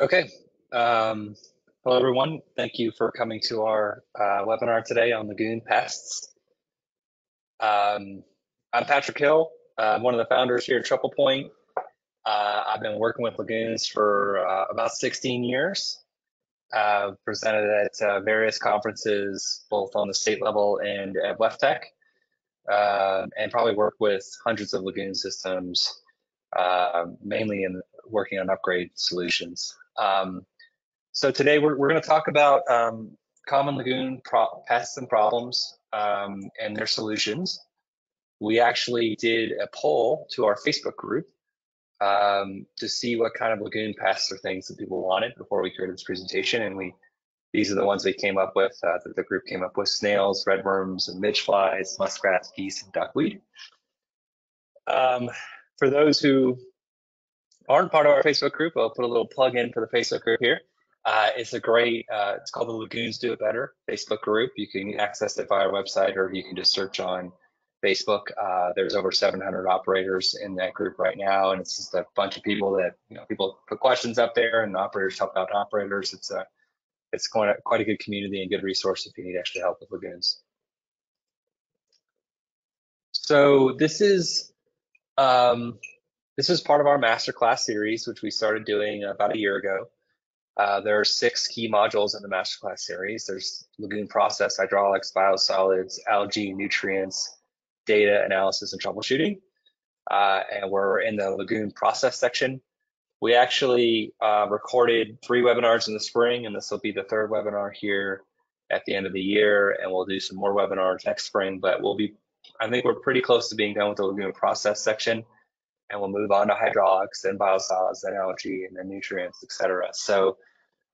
Okay. Um, hello, everyone. Thank you for coming to our uh, webinar today on lagoon pests. Um, I'm Patrick Hill, uh, one of the founders here at TriplePoint. Uh, I've been working with lagoons for uh, about 16 years. Uh, presented at uh, various conferences, both on the state level and at WEFTEC, and probably worked with hundreds of lagoon systems, mainly in working on upgrade solutions. Um, so today we're, we're going to talk about um, common lagoon pests and problems um, and their solutions. We actually did a poll to our Facebook group um, to see what kind of lagoon pests or things that people wanted before we created this presentation. And we these are the ones we came up with, uh, that the group came up with, snails, redworms, and midgeflies, muskrats, geese, and duckweed. Um, for those who aren't part of our Facebook group, I'll put a little plug in for the Facebook group here. Uh, it's a great, uh, it's called the Lagoons Do It Better Facebook group. You can access it via our website or you can just search on Facebook. Uh, there's over 700 operators in that group right now, and it's just a bunch of people that, you know, people put questions up there and operators help out operators. It's a, it's quite a, quite a good community and good resource if you need extra help with lagoons. So this is um, this is part of our masterclass series, which we started doing about a year ago. Uh, there are six key modules in the masterclass series. There's lagoon process, hydraulics, biosolids, algae, nutrients, data analysis, and troubleshooting. Uh, and we're in the lagoon process section. We actually uh, recorded three webinars in the spring, and this will be the third webinar here at the end of the year. And we'll do some more webinars next spring, but we'll be, I think we're pretty close to being done with the lagoon process section and we'll move on to hydraulics and biosolids and algae and then nutrients, etc. So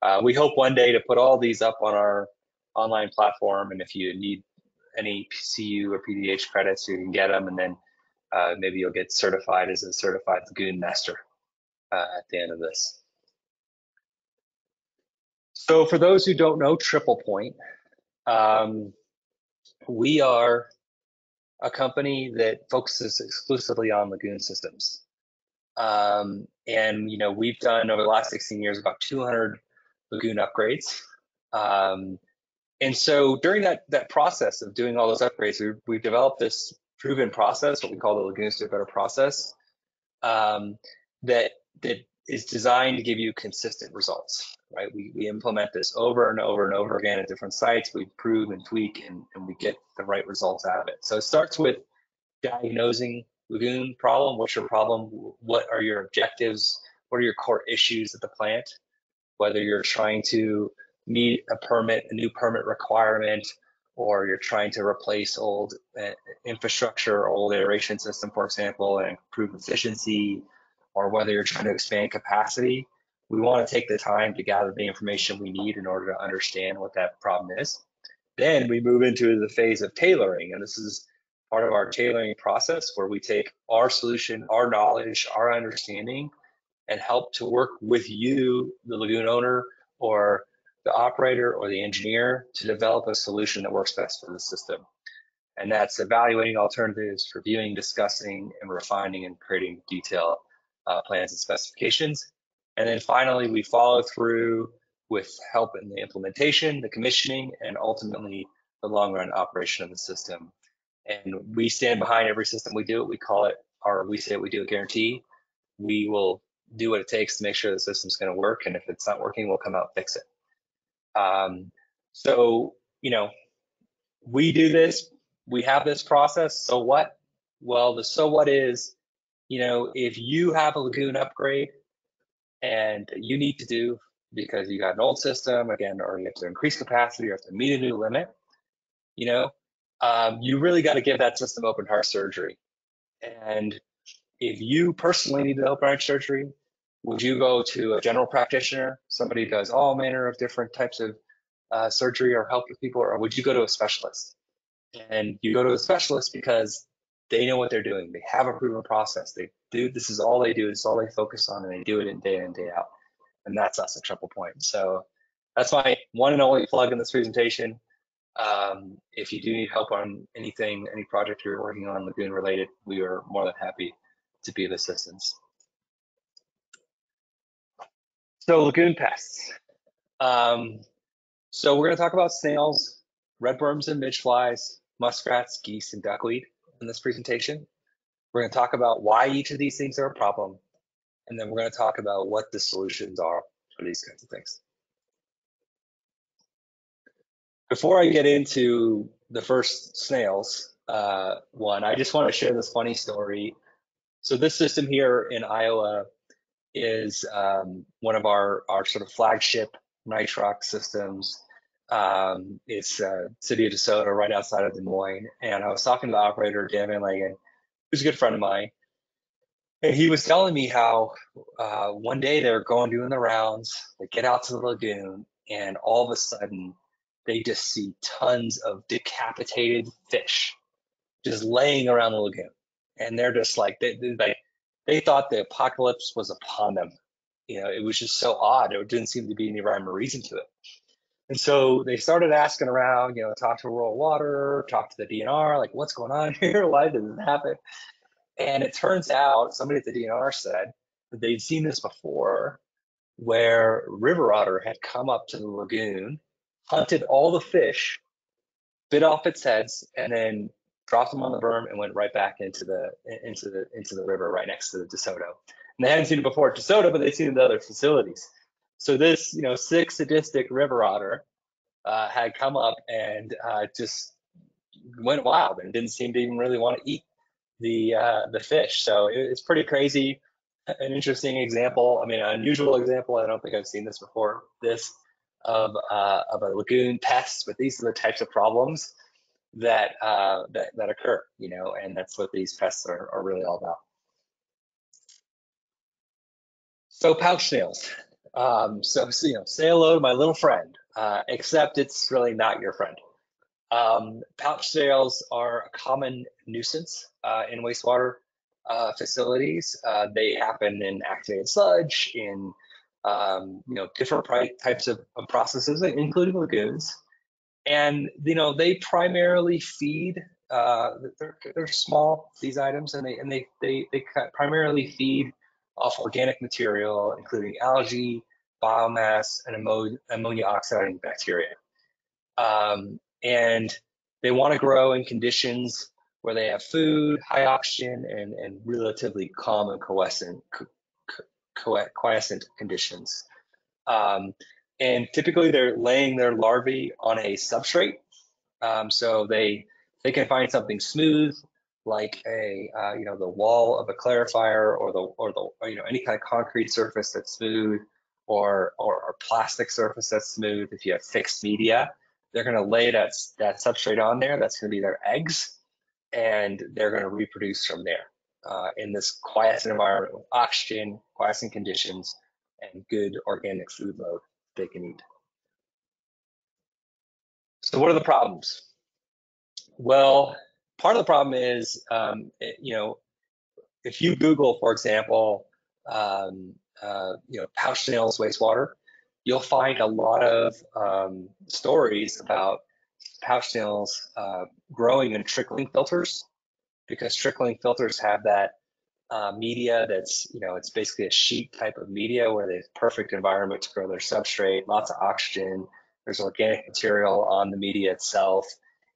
uh, we hope one day to put all these up on our online platform. And if you need any PCU or PDH credits, you can get them. And then uh, maybe you'll get certified as a certified lagoon master uh, at the end of this. So for those who don't know TriplePoint, um, we are a company that focuses exclusively on lagoon systems. Um, and you know, we've done over the last 16 years about 200 lagoon upgrades. Um, and so during that that process of doing all those upgrades, we, we've developed this proven process, what we call the Lagoons Do It Better process, um, that that is designed to give you consistent results, right? We, we implement this over and over and over again at different sites. We prove and tweak and, and we get the right results out of it. So it starts with diagnosing lagoon problem. What's your problem? What are your objectives? What are your core issues at the plant? Whether you're trying to meet a permit, a new permit requirement, or you're trying to replace old uh, infrastructure, old aeration system, for example, and improve efficiency, or whether you're trying to expand capacity, we want to take the time to gather the information we need in order to understand what that problem is. Then we move into the phase of tailoring, and this is part of our tailoring process where we take our solution, our knowledge, our understanding, and help to work with you, the lagoon owner, or the operator or the engineer to develop a solution that works best for the system. And that's evaluating alternatives, reviewing, discussing, and refining and creating detailed uh, plans and specifications. And then finally, we follow through with help in the implementation, the commissioning, and ultimately the long run operation of the system. And we stand behind every system we do. We call it, our we say we do a guarantee. We will do what it takes to make sure the system's going to work. And if it's not working, we'll come out and fix it. Um, so, you know, we do this, we have this process. So what? Well, the so what is you know, if you have a lagoon upgrade and you need to do because you got an old system again, or you have to increase capacity or have to meet a new limit, you know, um, you really got to give that system open heart surgery. And if you personally need an open heart surgery, would you go to a general practitioner, somebody who does all manner of different types of uh, surgery or help with people, or would you go to a specialist? And you go to a specialist because they know what they're doing. They have a proven process. They do this is all they do. It's all they focus on, and they do it in day in day out. And that's us at Triple Point. So that's my one and only plug in this presentation. Um, if you do need help on anything, any project you're working on Lagoon related, we are more than happy to be of assistance. So lagoon pests. Um, so we're going to talk about snails, redworms and midge flies, muskrats, geese, and duckweed in this presentation. We're going to talk about why each of these things are a problem, and then we're going to talk about what the solutions are for these kinds of things. Before I get into the first snails uh, one, I just want to share this funny story. So this system here in Iowa is um, one of our, our sort of flagship nitrox systems. Um, it's uh, city of DeSoto, right outside of Des Moines. And I was talking to the operator, Dan Van Langen, who's a good friend of mine. And he was telling me how uh, one day they're going doing the rounds, they get out to the lagoon, and all of a sudden they just see tons of decapitated fish just laying around the lagoon. And they're just like, they, they, they thought the apocalypse was upon them. You know, it was just so odd. There didn't seem to be any rhyme or reason to it. And so they started asking around, you know, talk to Rural Water, talk to the DNR, like, what's going on here? Why did this happen? And it turns out somebody at the DNR said that they'd seen this before where river otter had come up to the lagoon, hunted all the fish, bit off its heads, and then dropped them on the berm and went right back into the into the into the river right next to the DeSoto. And they hadn't seen it before at DeSoto, but they'd seen it in other facilities. So this, you know, sick sadistic river otter uh, had come up and uh, just went wild and didn't seem to even really want to eat the uh, the fish. So it, it's pretty crazy. An interesting example. I mean, an unusual example. I don't think I've seen this before. This of uh, of a lagoon pest, but these are the types of problems that uh, that that occur. You know, and that's what these pests are, are really all about. So pouch snails. Um, so, so, you know, say hello to my little friend, uh, except it's really not your friend. Um, pouch snails are a common nuisance uh, in wastewater uh, facilities. Uh, they happen in activated sludge, in um, you know different types of, of, processes, including lagoons. And you know they primarily feed. Uh, they're, they're small these items, and they and they they they primarily feed off organic material, including algae, biomass, and ammonia, oxidizing bacteria. Um, and they want to grow in conditions where they have food, high oxygen, and, and relatively calm and quiescent, quiescent conditions. Um, and typically they're laying their larvae on a substrate. Um, so they they can find something smooth like a uh, you know the wall of a clarifier or the or the or, you know any kind of concrete surface that's smooth or, or or plastic surface that's smooth. If you have fixed media, they're going to lay that that substrate on there. That's going to be their eggs, and they're going to reproduce from there uh, in this quiescent environment with oxygen, quiescent conditions, and good organic food load they can eat. So what are the problems? Well, part of the problem is, um, it, you know, if you Google, for example, um, uh, you know, pouch snails wastewater, you'll find a lot of um, stories about pouch snails uh, growing in trickling filters because trickling filters have that uh, media that's, you know, it's basically a sheet type of media where there's perfect environment to grow their substrate, lots of oxygen, there's organic material on the media itself.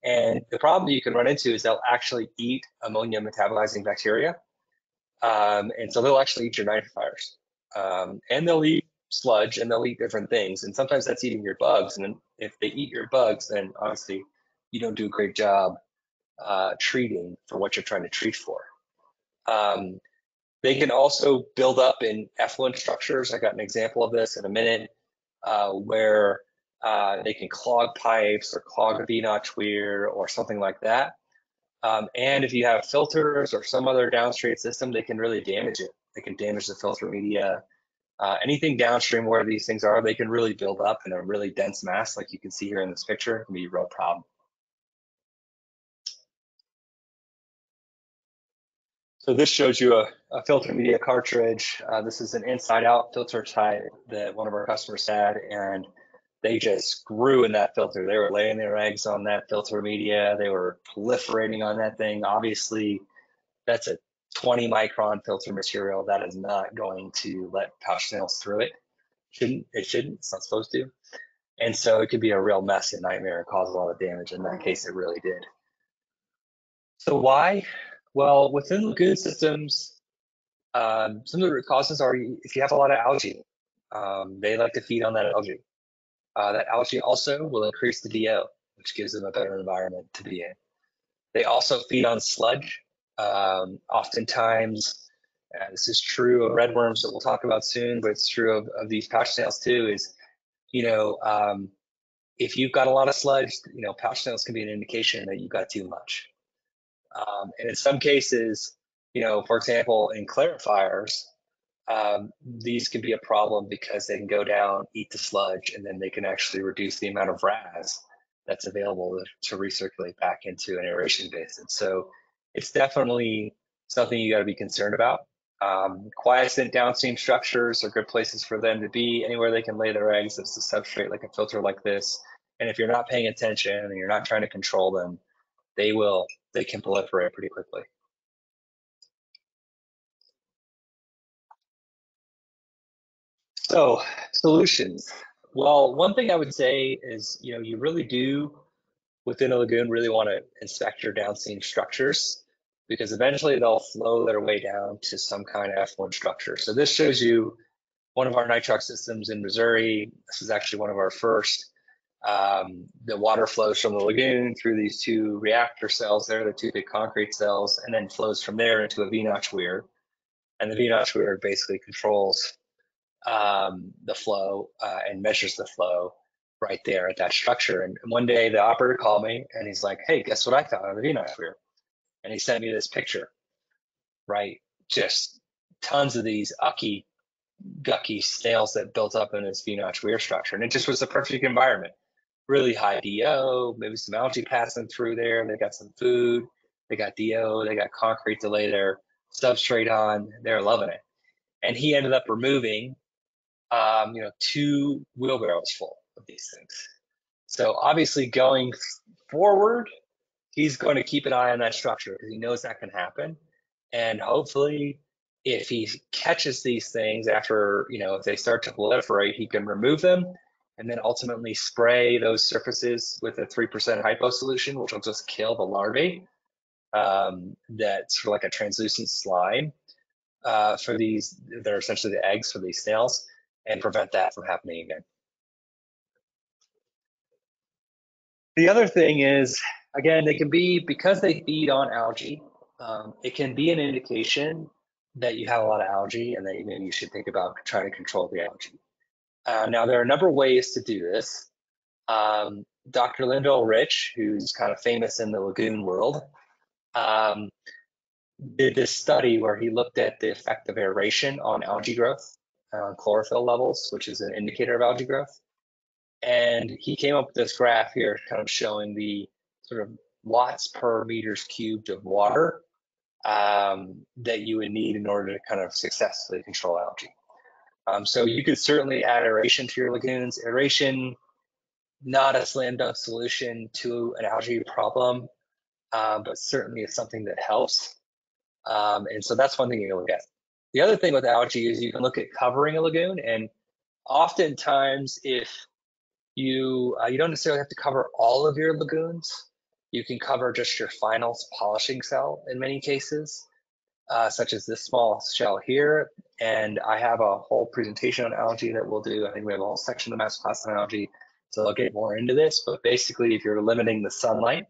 And the problem you can run into is they'll actually eat ammonia metabolizing bacteria. Um, and so they'll actually eat your nitrifiers. Um, and they'll eat sludge and they'll eat different things. And sometimes that's eating your bugs. And if they eat your bugs, then obviously you don't do a great job uh, treating for what you're trying to treat for. Um, they can also build up in effluent structures. I got an example of this in a minute, uh, where uh, they can clog pipes or clog a V-notch weir or something like that. Um, and if you have filters or some other downstream system, they can really damage it. They can damage the filter media. Uh, anything downstream where these things are, they can really build up in a really dense mass, like you can see here in this picture. Can be a real problem. So this shows you a, a filter media cartridge. Uh, this is an inside out filter type that one of our customers had and they just grew in that filter. They were laying their eggs on that filter media. They were proliferating on that thing. Obviously, that's a 20 micron filter material that is not going to let pouch snails through it. shouldn't it shouldn't it's not supposed to and so it could be a real mess and nightmare and cause a lot of damage in that case it really did so why well within lagoon systems um, some of the root causes are if you have a lot of algae um, they like to feed on that algae uh, that algae also will increase the do which gives them a better environment to be in they also feed on sludge um, oftentimes uh, this is true of redworms that we'll talk about soon, but it's true of, of these pouch snails too. Is you know um, if you've got a lot of sludge, you know pouch snails can be an indication that you've got too much. Um, and in some cases, you know, for example, in clarifiers, um, these can be a problem because they can go down, eat the sludge, and then they can actually reduce the amount of RAS that's available to, recirculate back into an aeration basin. So it's definitely something you got to be concerned about. Um, quiescent downstream structures are good places for them to be. Anywhere they can lay their eggs, it's a substrate like a filter like this. And if you're not paying attention and you're not trying to control them, they will, they can proliferate pretty quickly. So solutions. Well, one thing I would say is, you know, you really do within a lagoon really want to inspect your downstream structures because eventually they'll flow their way down to some kind of effluent structure. So this shows you one of our nitrox systems in Missouri. This is actually one of our first. Um, the water flows from the lagoon through these two reactor cells there, the two big concrete cells, and then flows from there into a V-notch weir. And the V-notch weir basically controls um, the flow uh, and measures the flow right there at that structure. And one day the operator called me and he's like, hey, guess what I found on the weir? and he sent me this picture, right? Just tons of these ucky, gucky snails that built up in this V-notch weir structure. And it just was the perfect environment. Really high DO, maybe some algae passing through there. They got some food, they got DO, they got concrete to lay their substrate on. They're loving it. And he ended up removing, um, you know, two wheelbarrows full of these things. So obviously going forward, he's going to keep an eye on that structure because he knows that can happen. And hopefully, if he catches these things after, you know, if they start to proliferate, he can remove them and then ultimately spray those surfaces with a 3% hypo solution, which will just kill the larvae. Um, that's sort of like a translucent slime uh, for these, they're essentially the eggs for these snails, and prevent that from happening again. The other thing is again, they can be, because they feed on algae, um, it can be an indication that you have a lot of algae and that maybe you should think about trying to control the algae. Uh, now, there are a number of ways to do this. Um, Dr. Linvil Rich, who's kind of famous in the lagoon world, um, did this study where he looked at the effect of aeration on algae growth, uh, chlorophyll levels, which is an indicator of algae growth. And he came up with this graph here, kind of showing the sort of watts per meters cubed of water um, that you would need in order to kind of successfully control algae. Um, so you could certainly add aeration to your lagoons. Aeration, not a slam dunk solution to an algae problem, uh, but certainly is something that helps. Um, and so that's one thing you can look at. The other thing with algae is you can look at covering a lagoon, and oftentimes if you uh, you don't necessarily have to cover all of your lagoons, you can cover just your final polishing cell in many cases, uh, such as this small shell here. And I have a whole presentation on algae that we'll do. I think we have a whole section of the master class on algae, so I'll get more into this. But basically, if you're limiting the sunlight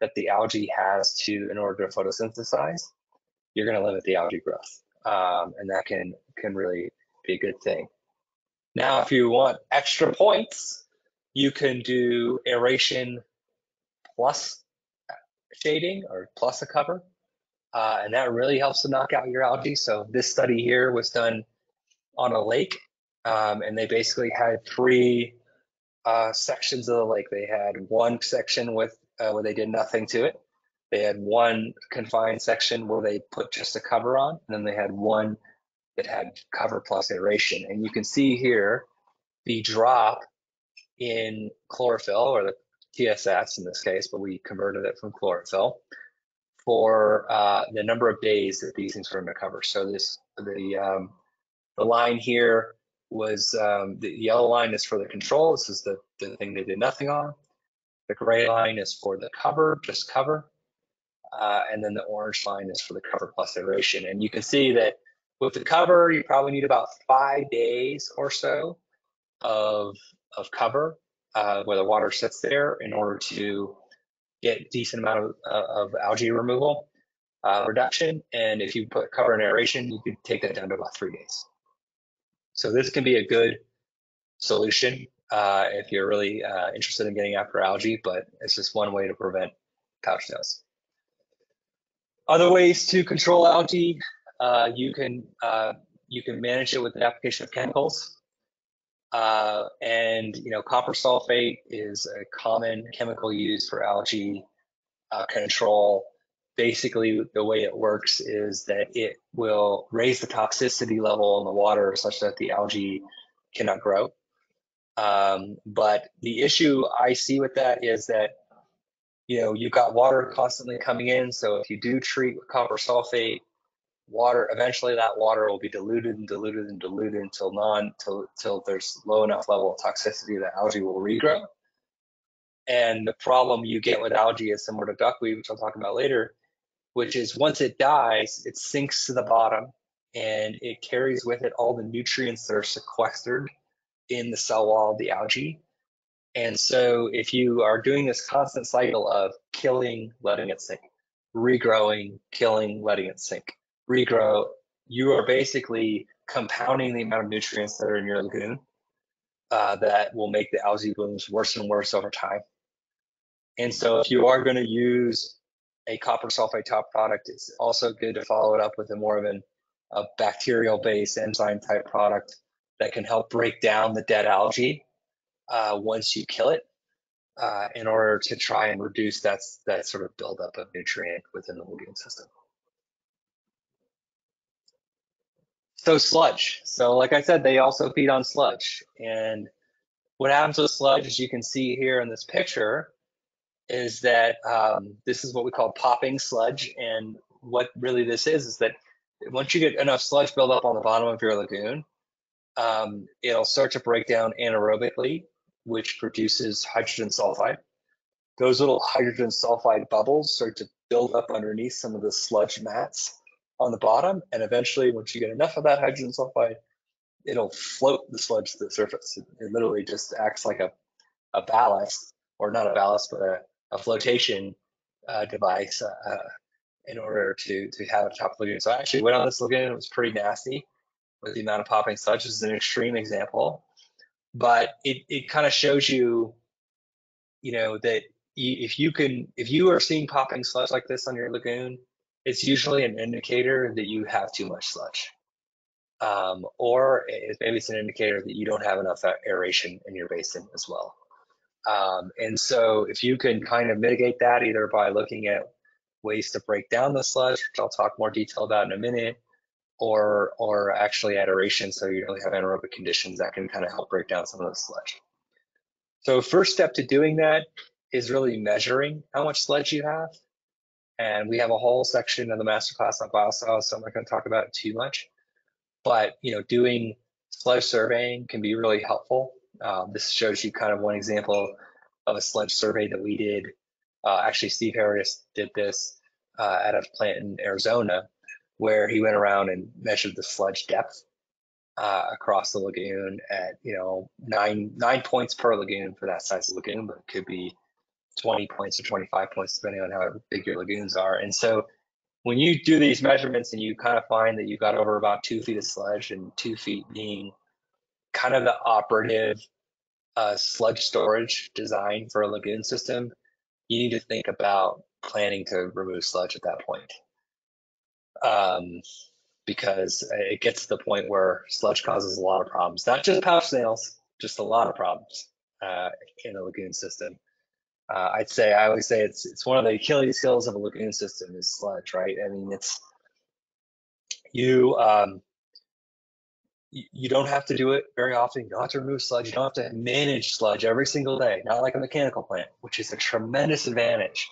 that the algae has to in order to photosynthesize, you're going to limit the algae growth, um, and that can can really be a good thing. Now, if you want extra points, you can do aeration plus shading or plus a cover. Uh, and that really helps to knock out your algae. So this study here was done on a lake, um, and they basically had three uh, sections of the lake. They had one section with uh, where they did nothing to it. They had one confined section where they put just a cover on, and then they had one that had cover plus aeration. And you can see here the drop in chlorophyll or the TSS in this case, but we converted it from chlorophyll for uh, the number of days that these things were to cover. So this the um, the line here was um, the yellow line is for the control. This is the, the thing they did nothing on. The gray line is for the cover, just cover. Uh, and then the orange line is for the cover plus aeration. And you can see that with the cover, you probably need about five days or so of, of cover uh, where the water sits there in order to get decent amount of, uh, of algae removal uh, reduction. And if you put cover and aeration, you could take that down to about three days. So this can be a good solution uh, if you're really uh, interested in getting after algae, but it's just one way to prevent pouch snails. Other ways to control algae, uh, you can uh, you can manage it with the application of chemicals. Uh, and you know, copper sulfate is a common chemical used for algae uh, control. Basically, the way it works is that it will raise the toxicity level in the water such that the algae cannot grow. Um, but the issue I see with that is that you know you've got water constantly coming in. So if you do treat with copper sulfate, water eventually that water will be diluted and diluted and diluted until non till till there's low enough level of toxicity that algae will regrow. And the problem you get with algae is similar to duckweed, which I'll talk about later, which is once it dies, it sinks to the bottom and it carries with it all the nutrients that are sequestered in the cell wall of the algae. And so if you are doing this constant cycle of killing, letting it sink, regrowing, killing, letting it sink, regrow, you are basically compounding the amount of nutrients that are in your lagoon uh, that will make the algae blooms worse and worse over time. And so if you are going to use a copper sulfate top product, it's also good to follow it up with a more of an, a bacterial based enzyme type product that can help break down the dead algae uh, once you kill it uh, in order to try and reduce that, that sort of buildup of nutrient within the lagoon system. So sludge. So like I said, they also feed on sludge. And what happens with sludge, as you can see here in this picture, is that um, this is what we call popping sludge. And what really this is, is that once you get enough sludge build up on the bottom of your lagoon, um, it'll start to break down anaerobically, which produces hydrogen sulfide. Those little hydrogen sulfide bubbles start to build up underneath some of the sludge mats on the bottom. And eventually, once you get enough of that hydrogen sulfide, it'll float the sludge to the surface. It, it literally just acts like a, a ballast, or not a ballast, but a, a flotation uh, device uh, uh in order to, to have a top lagoon. So I actually went on this lagoon. It was pretty nasty with the amount of popping sludge. This is an extreme example, but it, it kind of shows you, you know, that if you can, if you are seeing popping sludge like this on your lagoon, it's usually an indicator that you have too much sludge. Um, or it, maybe it's an indicator that you don't have enough aeration in your basin as well. Um, and so if you can kind of mitigate that either by looking at ways to break down the sludge, which I'll talk more detail about in a minute, or or actually aeration, so you really have anaerobic conditions that can kind of help break down some of the sludge. So first step to doing that is really measuring how much sludge you have. And we have a whole section of the masterclass on biosolids, so I'm not going to talk about it too much. But you know, doing sludge surveying can be really helpful. Um, this shows you kind of one example of a sludge survey that we did. Uh, actually, Steve Harris did this uh, at a plant in Arizona, where he went around and measured the sludge depth uh, across the lagoon at you know nine nine points per lagoon for that size of lagoon, but it could be 20 points or 25 points, depending on how big your lagoons are. And so when you do these measurements and you kind of find that you've got over about two feet of sludge and two feet being kind of the operative uh, sludge storage design for a lagoon system, you need to think about planning to remove sludge at that point. Um, because it gets to the point where sludge causes a lot of problems, not just pouch snails, just a lot of problems uh, in a lagoon system uh, I'd say I always say it's it's one of the Achilles heels of a lagoon system is sludge, right? I mean, it's you um, you don't have to do it very often. You don't have to remove sludge. You don't have to manage sludge every single day, not like a mechanical plant, which is a tremendous advantage.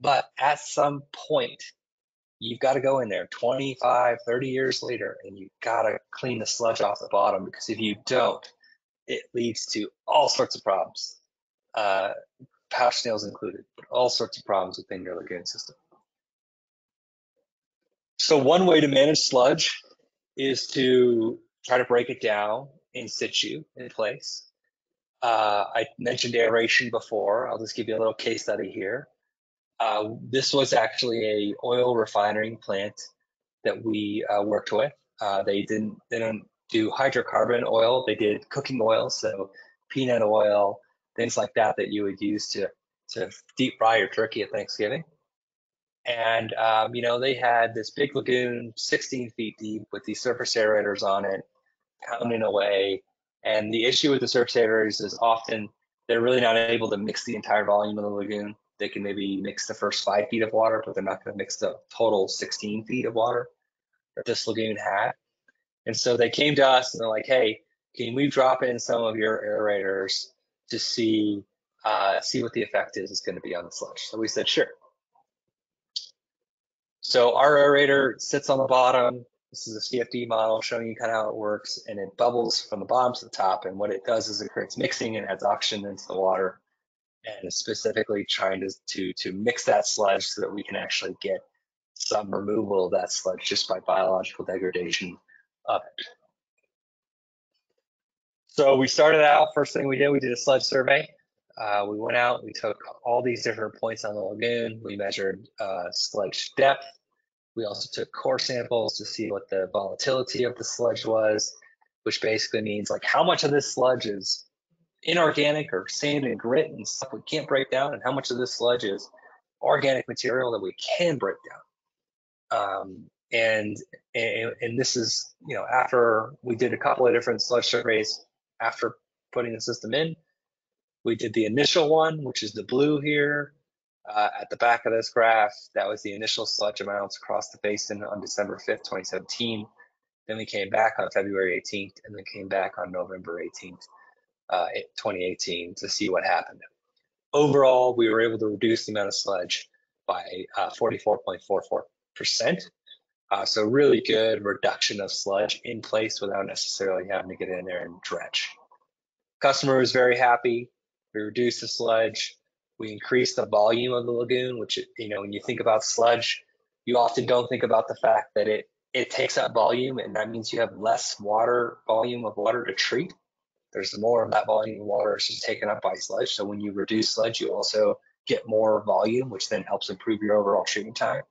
But at some point, you've got to go in there 25, 30 years later, and you've got to clean the sludge off the bottom because if you don't, it leads to all sorts of problems, uh, pouch snails included, but all sorts of problems within your lagoon system. So one way to manage sludge is to try to break it down in situ in place. Uh, I mentioned aeration before. I'll just give you a little case study here. Uh, this was actually a oil refining plant that we uh, worked with. Uh, they didn't they don't do hydrocarbon oil. They did cooking oil, so peanut oil, things like that that you would use to to deep fry your turkey at Thanksgiving. And um, you know they had this big lagoon, 16 feet deep, with these surface aerators on it, pounding away. And the issue with the surface aerators is often they're really not able to mix the entire volume of the lagoon. They can maybe mix the first five feet of water, but they're not going to mix the total 16 feet of water that this lagoon had. And so they came to us and they're like, hey, can we drop in some of your aerators to see uh, see what the effect is is going to be on the sludge? So we said, sure. So our aerator sits on the bottom. This is a CFD model showing you kind of how it works, and it bubbles from the bottom to the top. And what it does is it creates mixing and adds oxygen into the water, and specifically trying to to to mix that sludge so that we can actually get some removal of that sludge just by biological degradation of it. So we started out, first thing we did, we did a sludge survey. Uh, we went out, we took all these different points on the lagoon. We measured uh, sludge depth. We also took core samples to see what the volatility of the sludge was, which basically means like how much of this sludge is inorganic or sand and grit and stuff we can't break down, and how much of this sludge is organic material that we can break down. Um, and, and and this is you know after we did a couple of different sludge surveys after putting the system in we did the initial one which is the blue here uh, at the back of this graph. That was the initial sludge amounts across the basin on december 5th 2017 then we came back on february 18th and then came back on november 18th uh, 2018 to see what happened overall we were able to reduce the amount of sludge by uh, 44.44 percent uh, so really good reduction of sludge in place without necessarily having to get in there and dredge. Customer was very happy. We reduced the sludge. We increased the volume of the lagoon, which, you know, when you think about sludge, you often don't think about the fact that it, it takes up volume and that means you have less water volume of water to treat. There's more of that volume of water is just taken up by sludge. So when you reduce sludge, you also get more volume, which then helps improve your overall treatment time.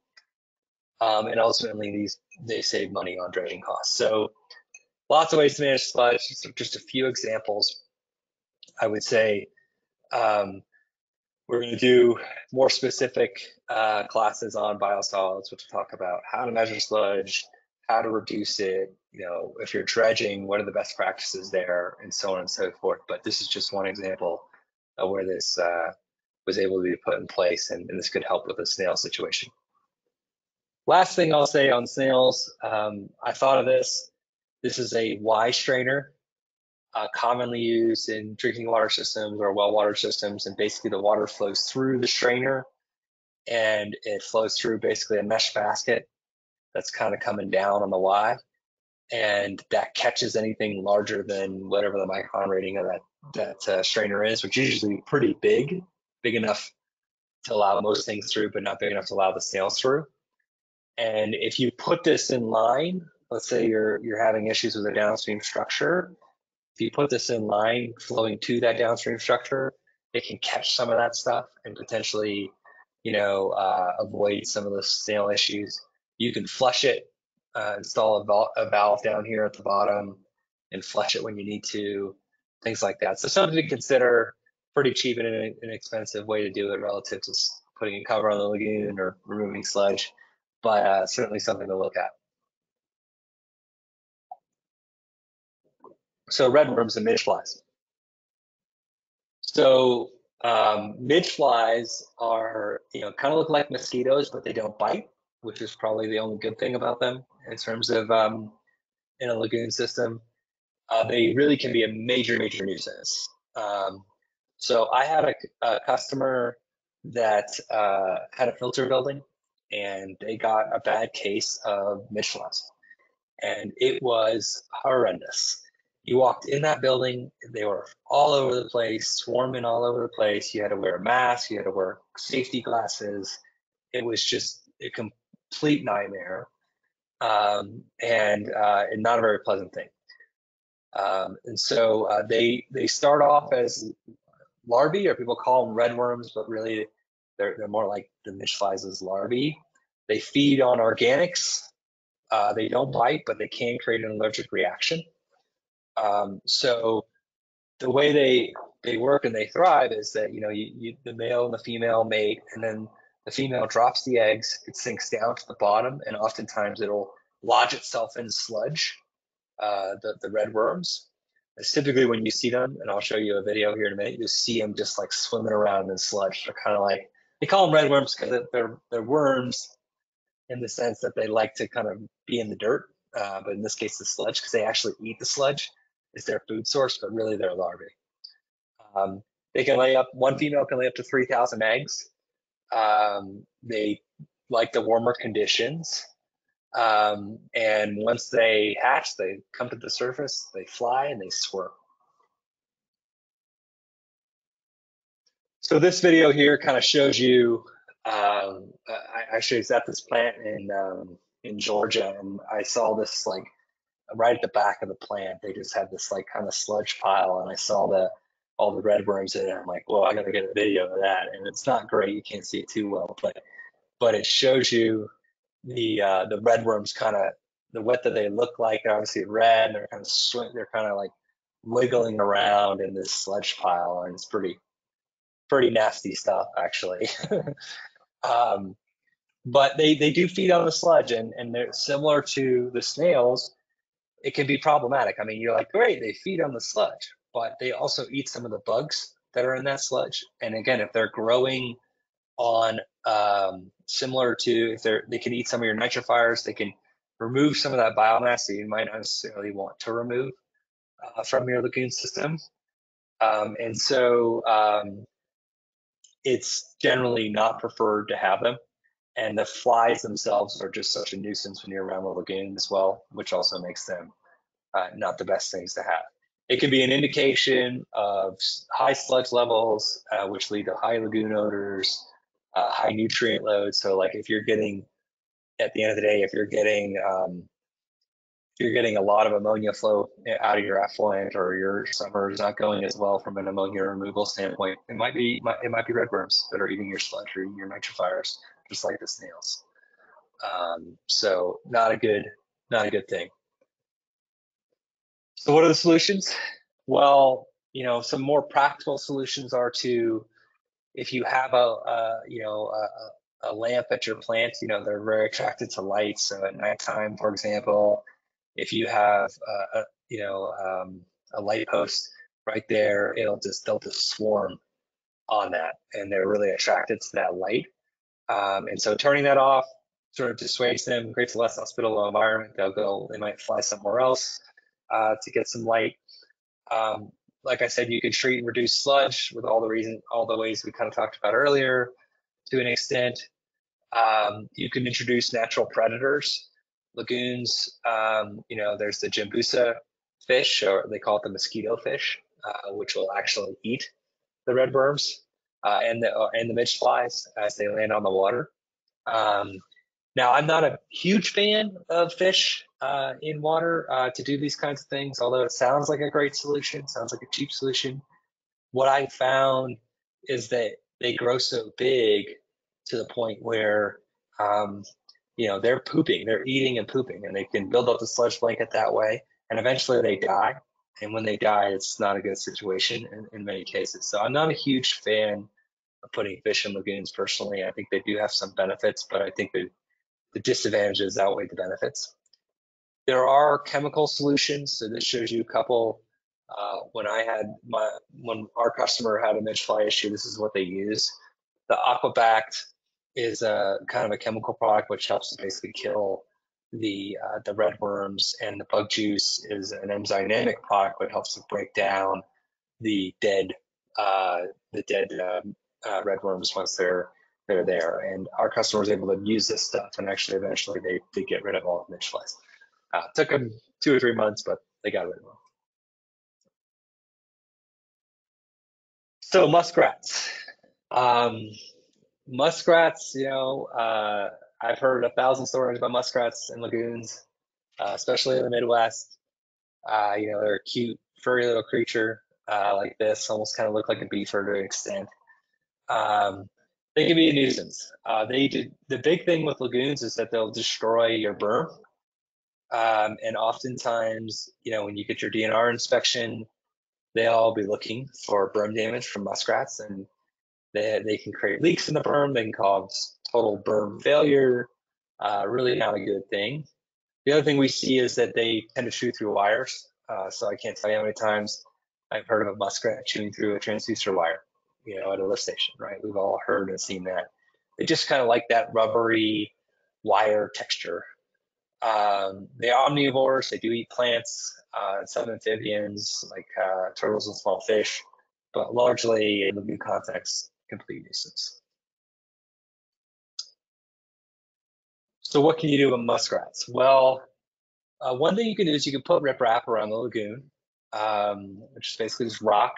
Um, and ultimately, these they save money on dredging costs. So lots of ways to manage sludge. Just a few examples. I would say um, we're going to do more specific uh, classes on biosolids, which will talk about how to measure sludge, how to reduce it. You know, if you're dredging, what are the best practices there, and so on and so forth. But this is just one example of where this uh, was able to be put in place, and, and this could help with the snail situation. Last thing I'll say on snails, um, I thought of this. This is a Y strainer, uh, commonly used in drinking water systems or well water systems. And basically the water flows through the strainer and it flows through basically a mesh basket that's kind of coming down on the Y. And that catches anything larger than whatever the micron rating of that, that uh, strainer is, which is usually pretty big, big enough to allow most things through, but not big enough to allow the snails through. And if you put this in line, let's say you're you're having issues with a downstream structure, if you put this in line flowing to that downstream structure, it can catch some of that stuff and potentially, you know, uh, avoid some of the snail issues. You can flush it, uh, install a, val a valve down here at the bottom and flush it when you need to, things like that. So something to consider, pretty cheap and an inexpensive way to do it relative to putting a cover on the lagoon or removing sludge but uh, certainly something to look at. So redworms and midge flies. So um, midge flies are, you know, kind of look like mosquitoes, but they don't bite, which is probably the only good thing about them in terms of um, in a lagoon system. Uh, they really can be a major, major nuisance. Um, so I had a, a customer that uh, had a filter building and they got a bad case of midge flies. And it was horrendous. You walked in that building, they were all over the place, swarming all over the place. You had to wear a mask, you had to wear safety glasses. It was just a complete nightmare um, and, uh, and not a very pleasant thing. Um, and so uh, they they start off as larvae, or people call them red worms, but really they're, they're more like the midge flies as larvae. They feed on organics. Uh, they don't bite, but they can create an allergic reaction. Um, so the way they they work and they thrive is that you know you, you, the male and the female mate, and then the female drops the eggs. It sinks down to the bottom, and oftentimes it'll lodge itself in sludge, uh, the the red worms. It's typically when you see them, and I'll show you a video here in a minute, you see them just like swimming around in sludge. They're kind of like they call them red worms because they're they're worms in the sense that they like to kind of be in the dirt, uh, but in this case, the sludge because they actually eat the sludge is their food source, but really they're larvae. Um, they can lay up one female can lay up to 3,000 eggs. Um, they like the warmer conditions. Um, and once they hatch, they come to the surface, they fly, and they swarm. So this video here kind of shows you, um, I actually was at this plant in, um, in Georgia and I saw this like right at the back of the plant, they just had this like kind of sludge pile and I saw the, all the red worms in it. I'm like, well, I gotta get a video of that. And it's not great, you can't see it too well, but, but it shows you the, uh, the red worms kind of, the what that they look like, obviously red, they're kind of swing, they're kind of like wiggling around in this sludge pile and it's pretty, pretty nasty stuff actually. um, but they, they do feed on the sludge and, and they're similar to the snails. It can be problematic. I mean, you're like, great, they feed on the sludge, but they also eat some of the bugs that are in that sludge. And again, if they're growing on um, similar to if they're they can eat some of your nitrifiers, they can remove some of that biomass that you might not necessarily want to remove uh, from your lagoon system. Um, and so um, it's generally not preferred to have them. And the flies themselves are just such a nuisance when you're around the lagoon as well, which also makes them uh, not the best things to have. It can be an indication of high sludge levels, uh, which lead to high lagoon odors, uh, high nutrient loads. So like if you're getting, at the end of the day, if you're getting um, you're getting a lot of ammonia flow out of your effluent or your summer is not going as well from an ammonia removal standpoint, it might be it might be redworms that are eating your sludge or your nitrifiers, just like the snails. Um, so not a good not a good thing. So what are the solutions? Well, you know, some more practical solutions are to if you have a, a you know a, a lamp at your plant, you know they're very attracted to light. So at nighttime, for example, if you have a, you know um, a light post right there, it'll just they'll just swarm on that, and they're really attracted to that light. Um, and so turning that off sort of dissuades them, creates a less hospitable environment. They'll go, they might fly somewhere else uh, to get some light. Um, like I said, you can treat and reduce sludge with all the reason, all the ways we kind of talked about earlier, to an extent. Um, you can introduce natural predators lagoons. Um, you know, there's the Gambusia fish, or they call it the mosquito fish, uh, which will actually eat the red worms uh, and the uh, and the midge flies as they land on the water. Um, now, I'm not a huge fan of fish uh, in water uh, to do these kinds of things, although it sounds like a great solution, sounds like a cheap solution. What I found is that they grow so big to the point where um, you know, they're pooping, they're eating and pooping, and they can build up the sludge blanket that way. And eventually they die. And when they die, it's not a good situation in, in many cases. So I'm not a huge fan of putting fish in lagoons personally. I think they do have some benefits, but I think the, the disadvantages outweigh the benefits. There are chemical solutions. So this shows you a couple. Uh, when I had my, when our customer had a midge fly issue, this is what they use. The Aquabact is a kind of a chemical product which helps to basically kill the uh, the red worms, and the bug juice is an enzymatic product that helps to break down the dead uh, the dead uh, uh red worms once they're they're there. And our customers able to use this stuff, and actually, eventually, they, they get rid of all the midge flies. Uh, took them two or three months, but they got rid of them. So muskrats. Um, muskrats, you know, uh, I've heard a thousand stories about muskrats in lagoons, uh, especially in the Midwest. Uh, you know, they're a cute, furry little creature uh, like this, almost kind of look like a beaver to an extent. Um, they can be a nuisance. Uh, they do, the big thing with lagoons is that they'll destroy your berm. Um, and oftentimes, you know, when you get your DNR inspection, they'll be looking for berm damage from muskrats, and they they can create leaks in the berm. They can cause total berm failure. Uh, really not a good thing. The other thing we see is that they tend to chew through wires. Uh, so I can't tell you how many times I've heard of a muskrat chewing through a transducer wire, you know, at a lift station, right? We've all heard and seen that. They just kind of like that rubbery wire texture. Um, they're omnivores. They do eat plants, uh, some amphibians like uh, turtles and small fish, but largely in the new context, complete nuisance. So what can you do with muskrats? Well, uh, one thing you can do is you can put riprap around the lagoon um, which is basically just rock.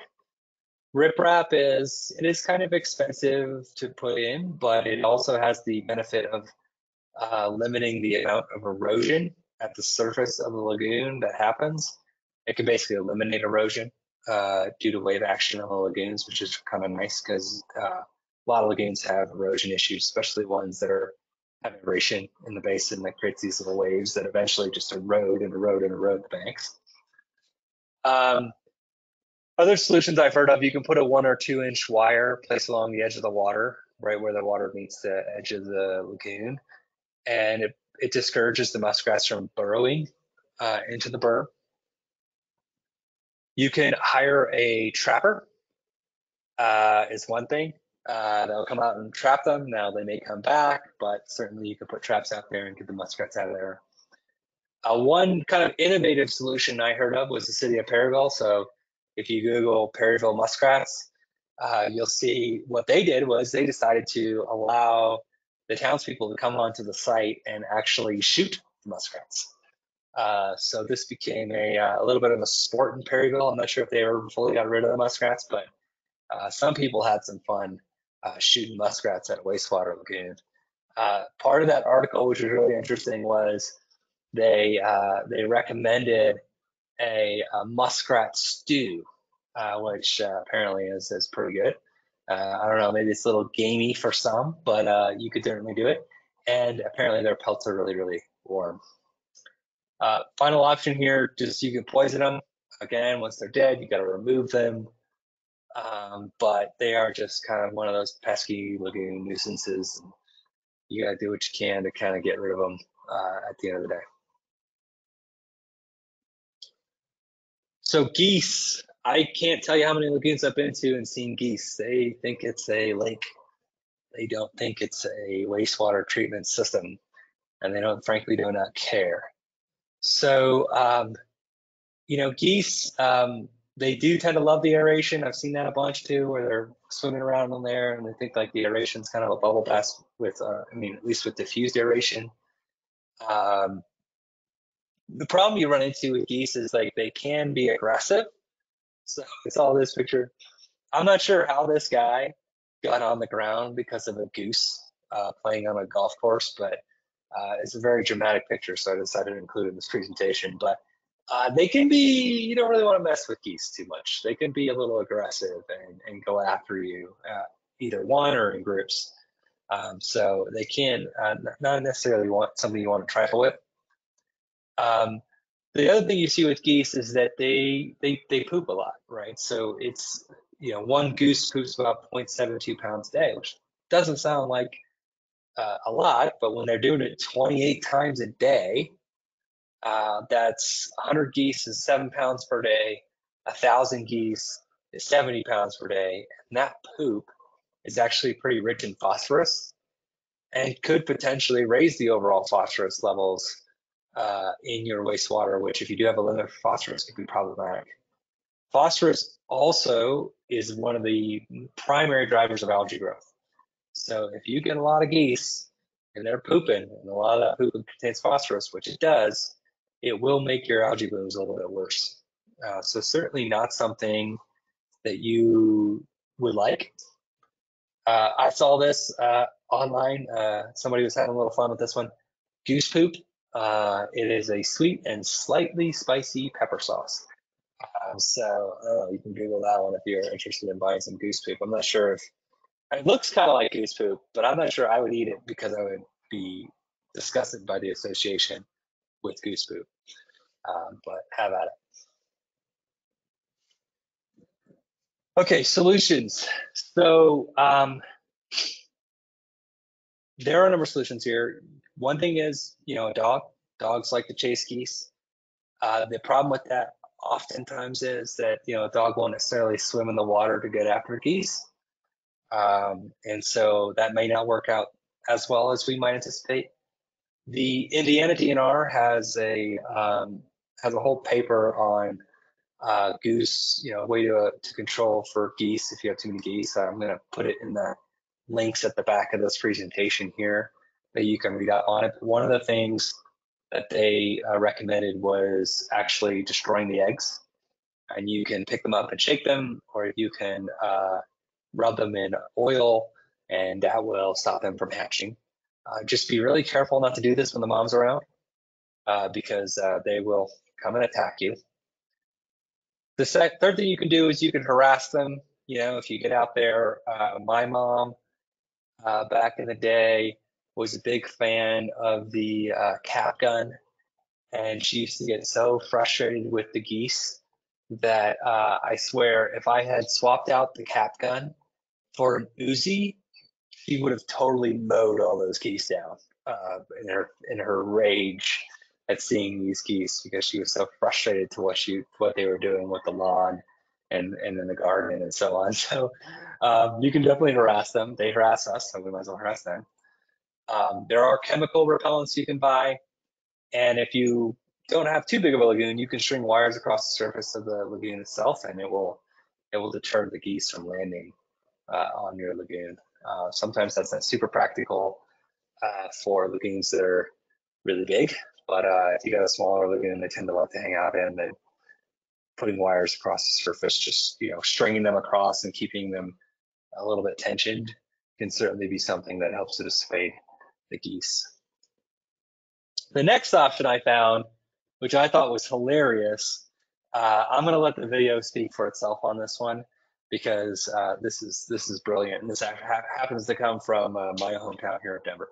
Riprap is it is kind of expensive to put in, but it also has the benefit of uh, limiting the amount of erosion at the surface of the lagoon that happens. It can basically eliminate erosion uh, due to wave action on the lagoons, which is kind of nice because uh, a lot of lagoons have erosion issues, especially ones that are have aeration in the basin that creates these little waves that eventually just erode and erode and erode the banks. Um, other solutions I've heard of, you can put a one or two inch wire placed along the edge of the water, right where the water meets the edge of the lagoon, and it, it discourages the muskrats from burrowing uh, into the burr. You can hire a trapper, uh, is one thing. Uh, they'll come out and trap them. Now they may come back, but certainly you can put traps out there and get the muskrats out of there uh, one kind of innovative solution I heard of was the city of Perryville. So if you Google Perryville muskrats, uh, you'll see what they did was they decided to allow the townspeople to come onto the site and actually shoot the muskrats. Uh, so this became a, uh, a, little bit of a sport in Perryville. I'm not sure if they ever fully got rid of the muskrats, but uh, some people had some fun uh, shooting muskrats at a wastewater lagoon. part of that article, which was really interesting, was they uh, they recommended a, a muskrat stew, uh, which uh, apparently is is pretty good. Uh, I don't know, maybe it's a little gamey for some, but uh, you could certainly do it. And apparently their pelts are really really warm. Uh, final option here, just you can poison them. Again, once they're dead, you got to remove them. Um, but they are just kind of one of those pesky lagoon nuisances. You got to do what you can to kind of get rid of them at the end of the day. So geese, I can't tell you how many lagoons I've been to and seen geese. They think it's a lake. They don't think it's a wastewater treatment system, and they don't, frankly, do not care. So, um, you know, geese, um, they do tend to love the aeration. I've seen that a bunch too, where they're swimming around in there and they think like the aeration is kind of a bubble bath with, uh, I mean, at least with diffused aeration. Um, the problem you run into with geese is like they can be aggressive. So it's all this picture. I'm not sure how this guy got on the ground because of a goose uh, playing on a golf course, but uh, it's a very dramatic picture, so I decided to include it in this presentation. But uh, they can be, you don't really want to mess with geese too much. They can be a little aggressive and, and go after you, uh, either one or in groups. Um, so they can uh, not necessarily want something you want to trifle with. Um, the other thing you see with geese is that they they they poop a lot, right? So it's you know one goose poops about 0.72 pounds a day, which doesn't sound like uh, a lot, but when they're doing it 28 times a day, uh, that's 100 geese is seven pounds per day, a thousand geese is 70 pounds per day, and that poop is actually pretty rich in phosphorus and could potentially raise the overall phosphorus levels uh, in your wastewater, which if you do have a limit of phosphorus, could be problematic. Phosphorus also is one of the primary drivers of algae growth. So if you get a lot of geese and they're pooping, and a lot of that poop contains phosphorus, which it does, it will make your algae blooms a little bit worse. Uh, so certainly not something that you would like. Uh, I saw this uh, online. Uh, somebody was having a little fun with this one. Goose poop. Uh, it is a sweet and slightly spicy pepper sauce. Uh, so you can Google that one if you're interested in buying some goose poop. I'm not sure if it looks kind of like goose poop, but I'm not sure I would eat it because I would be disgusted by the association with goose poop. Um, but have at it. Okay, solutions. So um, there are a number of solutions here. One thing is, you know, a dog. Dogs like to chase geese. Uh, the problem with that oftentimes is that, you know, a dog won't necessarily swim in the water to get after geese. Um, and so that may not work out as well as we might anticipate. The Indiana DNR has a um, has a whole paper on uh, goose, you know, way to uh, to control for geese if you have too many geese. I'm going to put it in the links at the back of this presentation here that you can read out on it. But one of the things that they uh, recommended was actually destroying the eggs, and you can pick them up and shake them, or you can uh, rub them in oil, and that will stop them from hatching. Uh, just be really careful not to do this when the mom's around, uh, because they will come and attack you. The sec- third thing you can do is you can harass them. You know, if you get out there, uh, my mom uh, back in the day was a big fan of the uh, cap gun, and she used to get so frustrated with the geese that uh, I swear if I had swapped out the cap gun for an Uzi, she would have totally mowed all those geese down uh, in her in her rage at seeing these geese because she was so frustrated to what she what they were doing with the lawn and and in the garden and so on. So um, you can definitely harass them. They harass us, so we might as well harass them. Um, there are chemical repellents you can buy, and if you don't have too big of a lagoon, you can string wires across the surface of the lagoon itself, and it will it will deter the geese from landing uh, on your lagoon. Uh, sometimes that's not super practical uh, for lagoons that are really big, but uh, if you got a smaller lagoon, they tend to like to hang out in. They putting wires across the surface, just you know, stringing them across and keeping them a little bit tensioned can certainly be something that helps to dissuade the geese. The next option I found, which I thought was hilarious, uh, I'm going to let the video speak for itself on this one because uh, this is this is brilliant, and this ha happens to come from uh, my hometown here in Denver.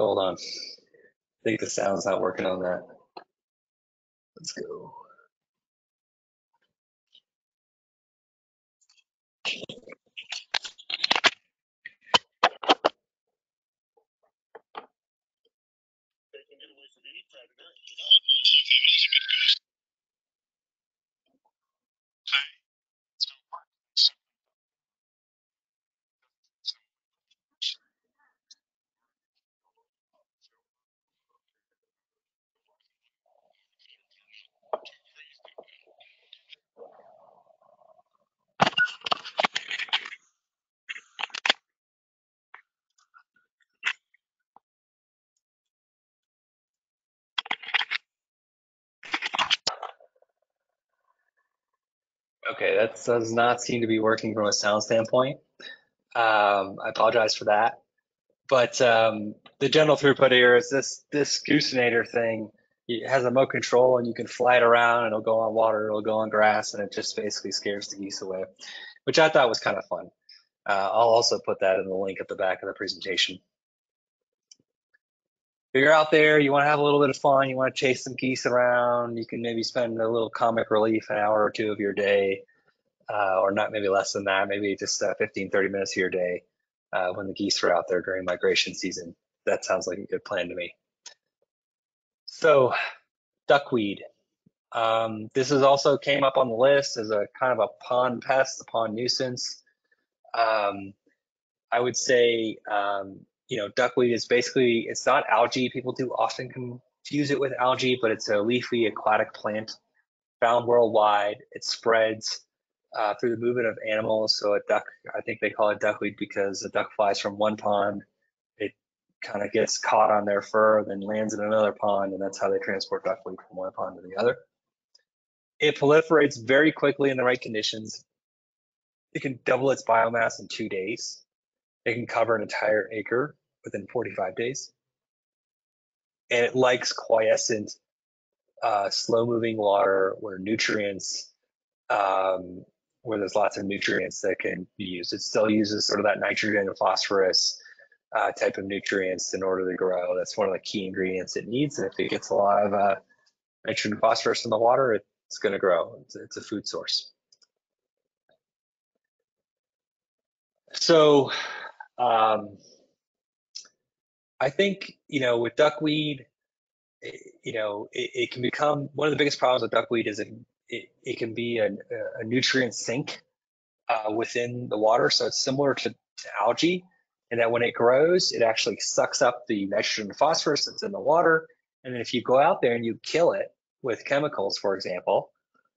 Hold on. I think the sound's not working on that. Let's go. Okay, that does not seem to be working from a sound standpoint. Um, I apologize for that. But um, the general throughput here is this this Goosinator thing. It has a remote control and you can fly it around and it'll go on water, it'll go on grass, and it just basically scares the geese away, which I thought was kind of fun. Uh, I'll also put that in the link at the back of the presentation. If you're out there, you want to have a little bit of fun, you want to chase some geese around, you can maybe spend a little comic relief an hour or two of your day, uh, or not maybe less than that, maybe just uh, 15, 30 minutes of your day uh, when the geese are out there during migration season. That sounds like a good plan to me. So duckweed. Um, this is also came up on the list as a kind of a pond pest, a pond nuisance. Um, I would say um, you know, duckweed is basically, it's not algae people do often confuse it with algae, but it's a leafy aquatic plant found worldwide. It spreads uh, through the movement of animals. So a duck, I think they call it duckweed because a duck flies from one pond, it kind of gets caught on their fur, then lands in another pond, and that's how they transport duckweed from one pond to the other. It proliferates very quickly in the right conditions. It can double its biomass in two days. It can cover an entire acre within 45 days. And it likes quiescent, uh, slow moving water where nutrients, um, where there's lots of nutrients that can be used. It still uses sort of that nitrogen and phosphorus uh, type of nutrients in order to grow. That's one of the key ingredients it needs. And if it gets a lot of uh, nitrogen and phosphorus in the water, it's going to grow. It's, it's a food source. So um, I think, you know, with duckweed, it, you know, it, it, can become one of the biggest problems with duckweed is it, it, it can be a, a nutrient sink uh, within the water. So it's similar to, to algae and that when it grows, it actually sucks up the nitrogen and phosphorus that's in the water. And then if you go out there and you kill it with chemicals, for example,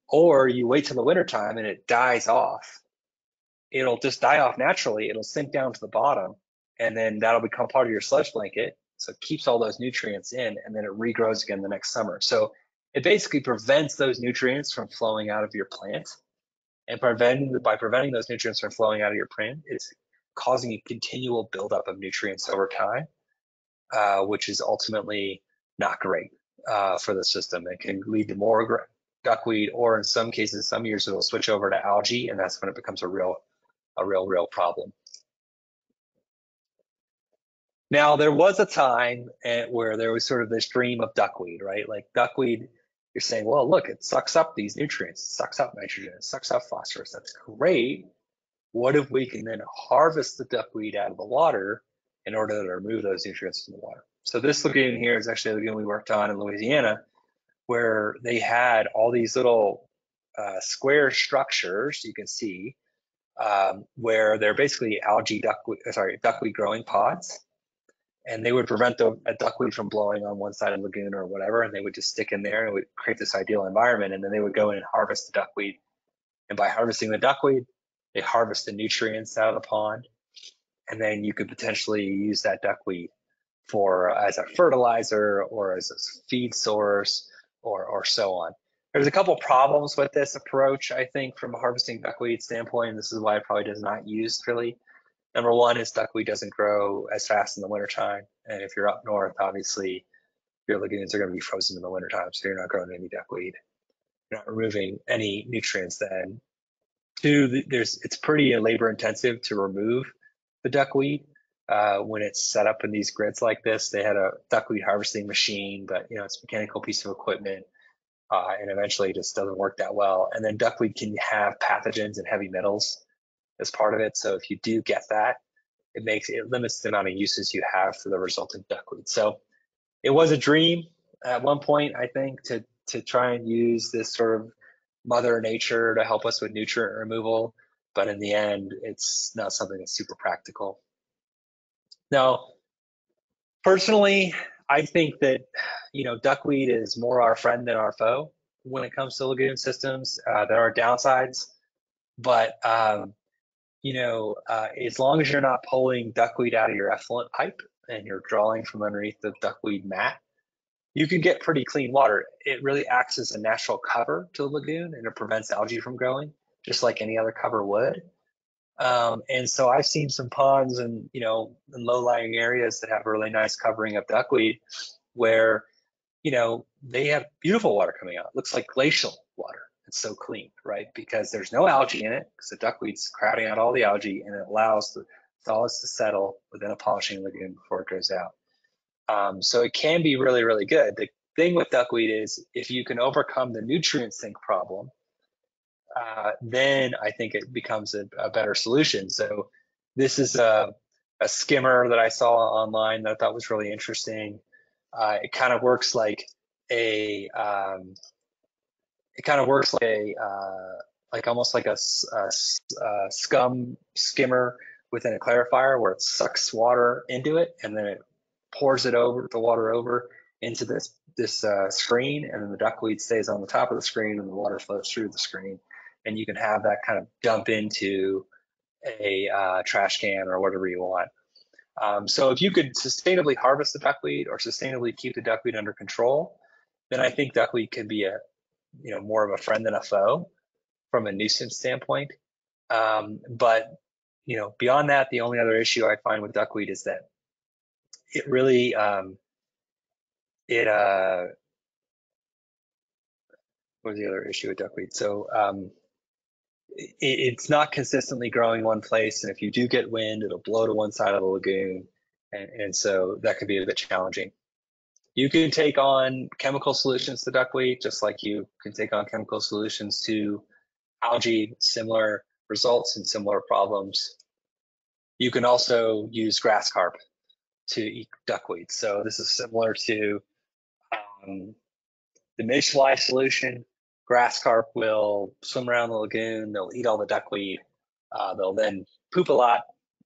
or you wait till the wintertime and it dies off, it'll just die off naturally. It'll sink down to the bottom and then that'll become part of your sludge blanket. So it keeps all those nutrients in and then it regrows again the next summer. So it basically prevents those nutrients from flowing out of your plant. And by preventing those nutrients from flowing out of your plant, it's causing a continual buildup of nutrients over time, uh, which is ultimately not great uh, for the system. It can lead to more duckweed, or in some cases, some years it'll switch over to algae, and that's when it becomes a real a real, real problem. Now, there was a time at, where there was sort of this dream of duckweed, right? Like duckweed, you're saying, well, look, it sucks up these nutrients, it sucks up nitrogen, it sucks up phosphorus. That's great. What if we can then harvest the duckweed out of the water in order to remove those nutrients from the water? So this lagoon here is actually a lagoon we worked on in Louisiana, where they had all these little uh, square structures you can see um, where they're basically algae duckweed, sorry, duckweed growing pods. And they would prevent the duckweed from blowing on one side of the lagoon or whatever, and they would just stick in there and it would create this ideal environment. And then they would go in and harvest the duckweed. And by harvesting the duckweed, they harvest the nutrients out of the pond. And then you could potentially use that duckweed for as a fertilizer or as a feed source or or so on. There's a couple problems with this approach, I think, from a harvesting duckweed standpoint. And This is why it probably does not use really. Number one is duckweed doesn't grow as fast in the wintertime. And if you're up north, obviously your lagoons are going to be frozen in the wintertime, so you're not growing any duckweed. You're not removing any nutrients then. Two, there's it's pretty labor intensive to remove the duckweed. Uh, when it's set up in these grids like this, they had a duckweed harvesting machine, but you know it's a mechanical piece of equipment uh, and eventually just doesn't work that well. And then duckweed can have pathogens and heavy metals as part of it. So if you do get that, it makes it limits the amount of uses you have for the resulting duckweed. So it was a dream at one point, I think, to to try and use this sort of mother nature to help us with nutrient removal. But in the end, it's not something that's super practical. Now, personally, I think that you know duckweed is more our friend than our foe when it comes to lagoon systems. Uh, there are downsides, but um, you know uh, as long as you're not pulling duckweed out of your effluent pipe and you're drawing from underneath the duckweed mat, you can get pretty clean water. It really acts as a natural cover to the lagoon and it prevents algae from growing, just like any other cover would. Um, and so I've seen some ponds and you know in low-lying areas that have really nice covering of duckweed, where you know they have beautiful water coming out. It looks like glacial water. It's so clean, right? Because there's no algae in it, because the duckweed's crowding out all the algae, and it allows the solids to settle within a polishing lagoon before it goes out. Um, so it can be really, really good. The thing with duckweed is if you can overcome the nutrient sink problem, uh, then I think it becomes a, a, better solution. So this is a, a, skimmer that I saw online that I thought was really interesting. Uh, it kind of works like a, um, it kind of works like a, uh, like almost like a, a, a, scum skimmer within a clarifier where it sucks water into it and then it pours it over the water over into this this uh, screen, and then the duckweed stays on the top of the screen, and the water flows through the screen, and you can have that kind of dump into a uh, trash can or whatever you want. Um, so if you could sustainably harvest the duckweed or sustainably keep the duckweed under control, then I think duckweed can be a you know more of a friend than a foe from a nuisance standpoint. Um, but you know beyond that, the only other issue I find with duckweed is that it really um, it uh what was the other issue with duckweed? So um, it, it's not consistently growing one place, and if you do get wind, it'll blow to one side of the lagoon, and, and so that could be a bit challenging. You can take on chemical solutions to duckweed, just like you can take on chemical solutions to algae, similar results and similar problems. You can also use grass carp to eat duckweed. So this is similar to um, the mayfly solution. Grass carp will swim around the lagoon. They'll eat all the duckweed. Uh, they'll then poop a lot,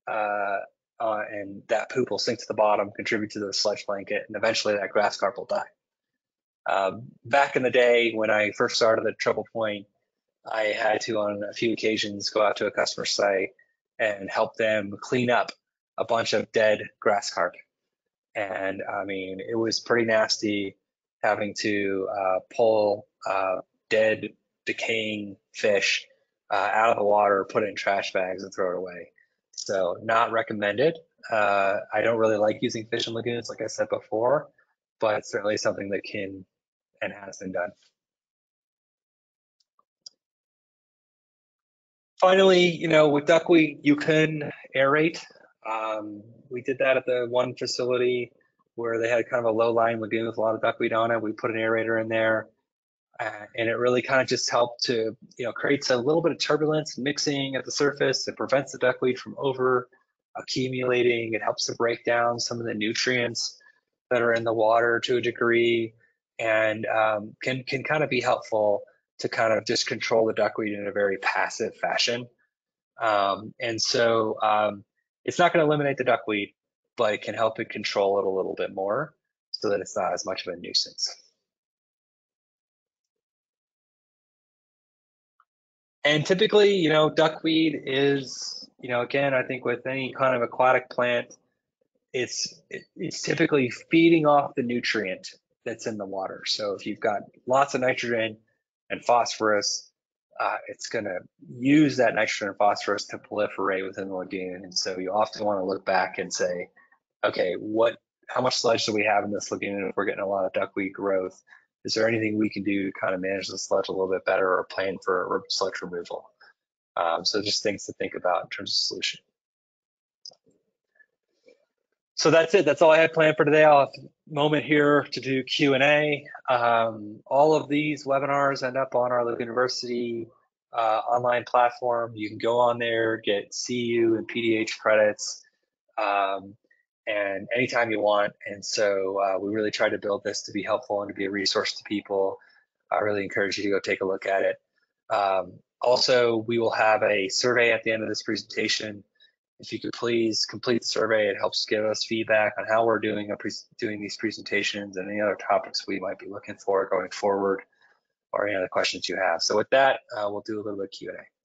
uh, uh, and that poop will sink to the bottom, contribute to the sludge blanket, and eventually that grass carp will die. Um, back in the day when I first started at Triplepoint, I had to, on a few occasions, go out to a customer site and help them clean up a bunch of dead grass carp. And I mean, it was pretty nasty having to uh, pull uh, dead, decaying fish uh, out of the water, put it in trash bags, and throw it away. So, not recommended. Uh, I don't really like using fish and lagoons, like I said before, but certainly something that can and has been done. Finally, you know, with duckweed, you can aerate. Um, we did that at the one facility where they had kind of a low-lying lagoon with a lot of duckweed on it. We put an aerator in there, uh, and it really kind of just helped to, you know, creates a little bit of turbulence mixing at the surface. It prevents the duckweed from over accumulating. It helps to break down some of the nutrients that are in the water to a degree, and um, can can kind of be helpful to kind of just control the duckweed in a very passive fashion. Um, and so um, it's not going to eliminate the duckweed, but it can help it control it a little bit more so that it's not as much of a nuisance. And typically, you know, duckweed is, you know, again, I think with any kind of aquatic plant, it's it's typically feeding off the nutrient that's in the water. So if you've got lots of nitrogen, and phosphorus, uh, it's going to use that nitrogen and phosphorus to proliferate within the lagoon. And so you often want to look back and say, okay, what, how much sludge do we have in this lagoon if we're getting a lot of duckweed growth? Is there anything we can do to kind of manage the sludge a little bit better or plan for sludge removal? Um, so just things to think about in terms of solution. So that's it. That's all I had planned for today. I'll have a moment here to do Q&A. Um, all of these webinars end up on our Lagoon University uh, online platform. You can go on there, get CU and PDH credits, um, and anytime you want. And so uh, we really try to build this to be helpful and to be a resource to people. I really encourage you to go take a look at it. Um, also, we will have a survey at the end of this presentation if you could please complete the survey, it helps give us feedback on how we're doing doing these presentations and any other topics we might be looking for going forward or any other questions you have. So with that, uh, we'll do a little bit of Q&A.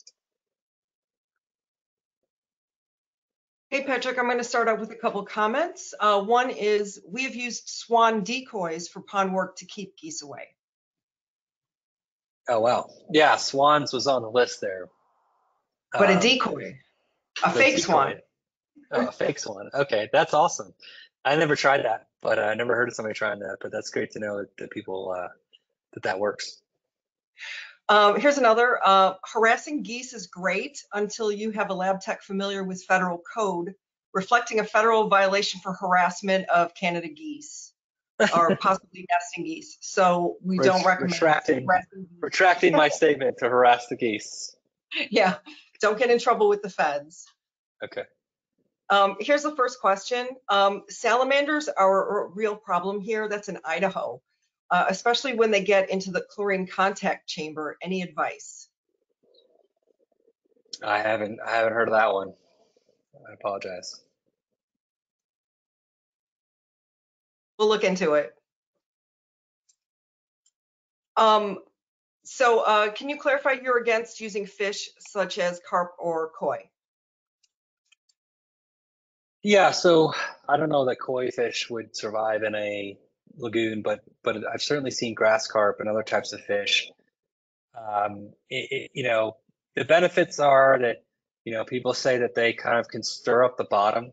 Hey, Patrick, I'm going to start out with a couple comments. Uh, one is we have used swan decoys for pond work to keep geese away. Oh, wow. Yeah, swans was on the list there. But um, a decoy. A fake swan. Oh, a fake swan. Okay, that's awesome. I never tried that, but I never heard of somebody trying that. But that's great to know that, that people uh, that that works. Um, here's another. Uh, harassing geese is great until you have a lab tech familiar with federal code reflecting a federal violation for harassment of Canada geese or possibly nesting geese. So we don't recommend retracting, retracting my statement to harass the geese. Yeah, don't get in trouble with the feds. Okay. Um, here's the first question. Um, salamanders are a real problem here. That's in Idaho, uh, especially when they get into the chlorine contact chamber. Any advice? I haven't. I haven't heard of that one. I apologize. We'll look into it. Um, so uh, can you clarify you're against using fish such as carp or koi? Yeah, so I don't know that koi fish would survive in a lagoon, but but I've certainly seen grass carp and other types of fish. Um, it, it, you know, the benefits are that you know people say that they kind of can stir up the bottom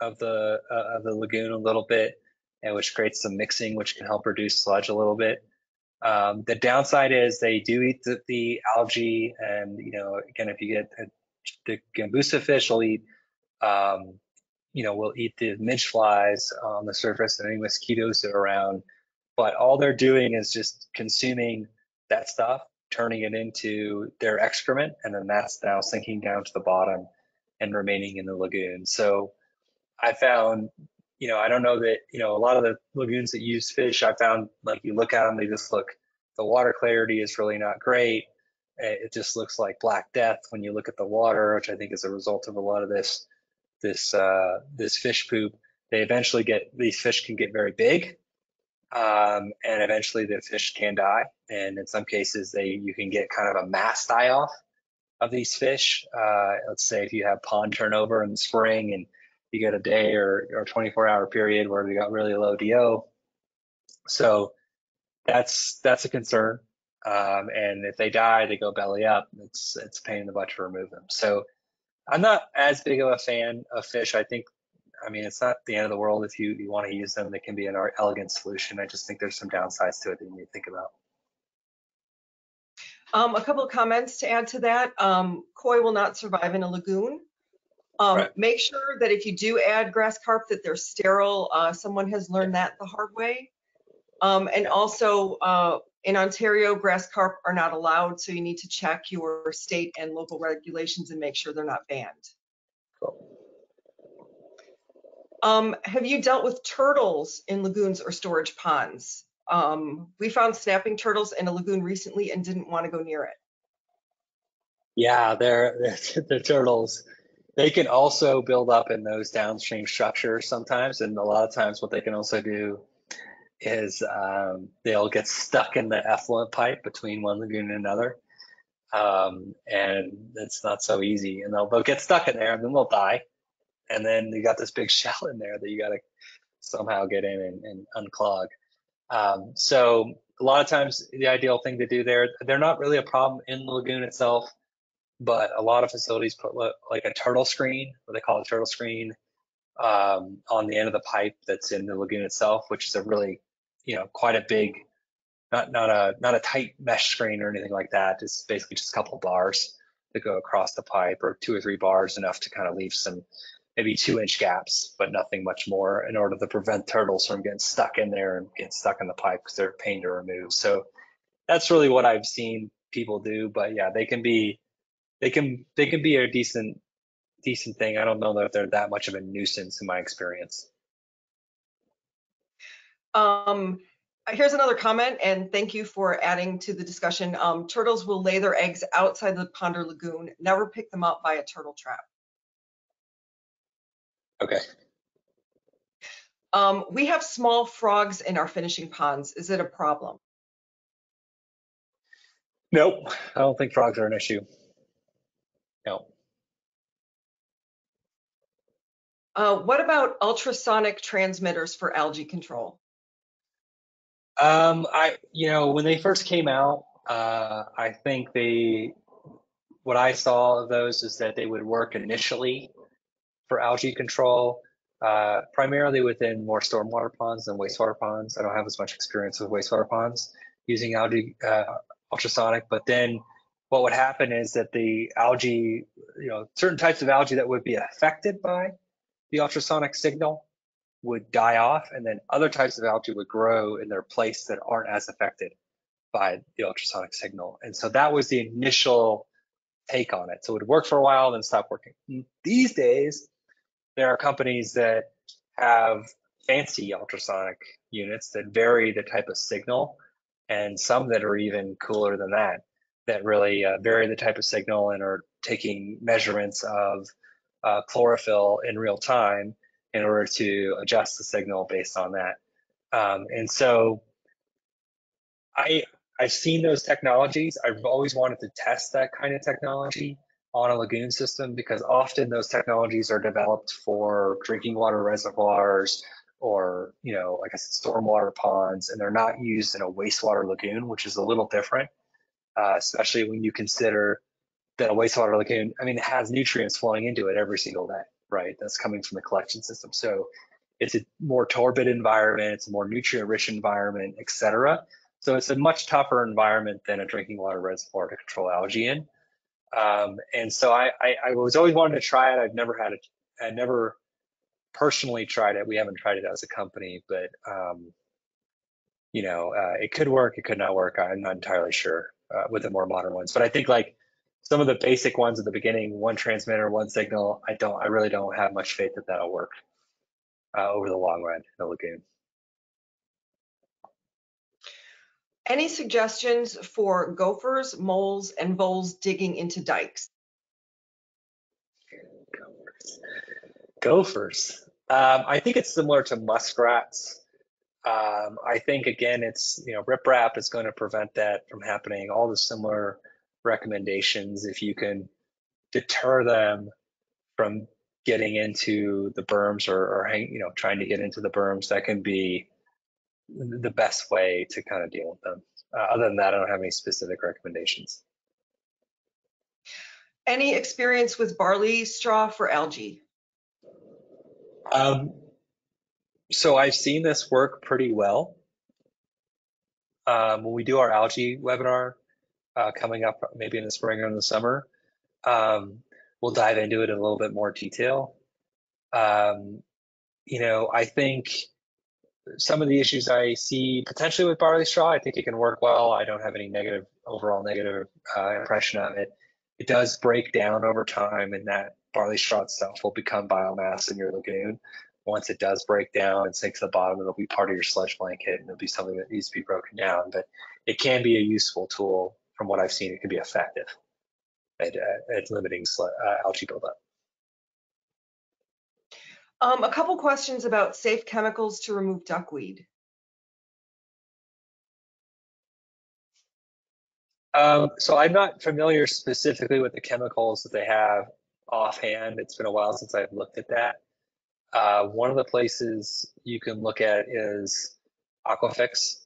of the uh, of the lagoon a little bit, and which creates some mixing, which can help reduce sludge a little bit. Um, the downside is they do eat the, the, algae, and you know, again, if you get a, the Gambusia fish, will eat, um, you know, will eat the midge flies on the surface and any mosquitoes that are around. But all they're doing is just consuming that stuff, turning it into their excrement, and then that's now sinking down to the bottom and remaining in the lagoon. So I found you know, I don't know that, you know, a lot of the lagoons that use fish, I found like you look at them, they just look, the water clarity is really not great. It just looks like black death when you look at the water, which I think is a result of a lot of this, this, uh, this fish poop. They eventually get, these fish can get very big. Um, and eventually the fish can die. And in some cases, they, you can get kind of a mass die off of these fish. Uh, let's say if you have pond turnover in the spring and you get a day or, or 24 hour period where we got really low DO. So that's that's a concern. Um, and if they die, they go belly up. It's it's a pain in the butt to remove them. So I'm not as big of a fan of fish. I think, I mean, it's not the end of the world if you, you want to use them. They can be an elegant solution. I just think there's some downsides to it that you need to think about. Um, a couple of comments to add to that. Um, koi will not survive in a lagoon. Um, Right. Make sure that if you do add grass carp, that they're sterile. Uh, someone has learned that the hard way. Um, and also, uh, in Ontario, grass carp are not allowed, so you need to check your state and local regulations and make sure they're not banned. Cool. Um, have you dealt with turtles in lagoons or storage ponds? Um, we found snapping turtles in a lagoon recently and didn't want to go near it. Yeah, they're, they're, they're turtles. They can also build up in those downstream structures sometimes, and a lot of times what they can also do is um, they'll get stuck in the effluent pipe between one lagoon and another, um, and it's not so easy. And they'll, they'll get stuck in there, and then they'll die, and then you got this big shell in there that you got to somehow get in and, and unclog. Um, so a lot of times the ideal thing to do there, they're not really a problem in the lagoon itself but a lot of facilities put like a turtle screen, what they call a turtle screen, um, on the end of the pipe that's in the lagoon itself, which is a really, you know, quite a big, not not a not a tight mesh screen or anything like that. It's basically just a couple bars that go across the pipe, or two or three bars, enough to kind of leave some maybe two inch gaps, but nothing much more, in order to prevent turtles from getting stuck in there and getting stuck in the pipe because they're a pain to remove. So that's really what I've seen people do. But yeah, they can be they can they can be a decent decent thing. I don't know that they're that much of a nuisance in my experience. Um, here's another comment, and thank you for adding to the discussion. Um, turtles will lay their eggs outside the pond or lagoon. Never pick them up by a turtle trap. Okay. Um, we have small frogs in our finishing ponds. Is it a problem? Nope, I don't think frogs are an issue. No. Uh, what about ultrasonic transmitters for algae control? Um, I, you know, when they first came out, uh, I think they, what I saw of those is that they would work initially for algae control, uh, primarily within more stormwater ponds than wastewater ponds. I don't have as much experience with wastewater ponds using algae uh, ultrasonic, but then what would happen is that the algae, you know, certain types of algae that would be affected by the ultrasonic signal would die off, and then other types of algae would grow in their place that aren't as affected by the ultrasonic signal. And so that was the initial take on it. So it would work for a while, then stop working. These days, there are companies that have fancy ultrasonic units that vary the type of signal, and some that are even cooler than that that really uh, vary the type of signal and are taking measurements of uh, chlorophyll in real time in order to adjust the signal based on that. Um, and so I I've seen those technologies. I've always wanted to test that kind of technology on a lagoon system because often those technologies are developed for drinking water reservoirs or, you know, I said, stormwater ponds, and they're not used in a wastewater lagoon, which is a little different, uh, especially when you consider that a wastewater lagoon, I mean, it has nutrients flowing into it every single day, right? That's coming from the collection system. So it's a more turbid environment, it's a more nutrient-rich environment, et cetera. So it's a much tougher environment than a drinking water reservoir to control algae in. Um, and so I, I, I, was always wanting to try it. I've never had it. I never personally tried it. We haven't tried it as a company, but um, you know, uh, it could work. It could not work. I'm not entirely sure uh, with the more modern ones. But I think like some of the basic ones at the beginning, one transmitter, one signal. I don't. I really don't have much faith that that'll work uh, over the long run in the lagoon. Any suggestions for gophers, moles, and voles digging into dikes? Gophers. Um, I think it's similar to muskrats. Um, I think again, it's you know riprap is going to prevent that from happening. All the similar recommendations, if you can deter them from getting into the berms or, or hang, you know trying to get into the berms, that can be the best way to kind of deal with them. Uh, other than that, I don't have any specific recommendations. Any experience with barley straw for algae? Um, so I've seen this work pretty well. Um, when we do our algae webinar uh, coming up maybe in the spring or in the summer, um, we'll dive into it in a little bit more detail. Um, you know, I think some of the issues I see potentially with barley straw, I think it can work well. I don't have any negative overall negative uh, impression of it. It does break down over time, and that barley straw itself will become biomass in your lagoon. Once it does break down and sink to the bottom, it'll be part of your sludge blanket, and it'll be something that needs to be broken down. But it can be a useful tool. From what I've seen, it can be effective at, uh, at limiting uh, algae buildup. Um, a couple questions about safe chemicals to remove duckweed. Um, so I'm not familiar specifically with the chemicals that they have offhand. It's been a while since I've looked at that. Uh, one of the places you can look at is Aquafix.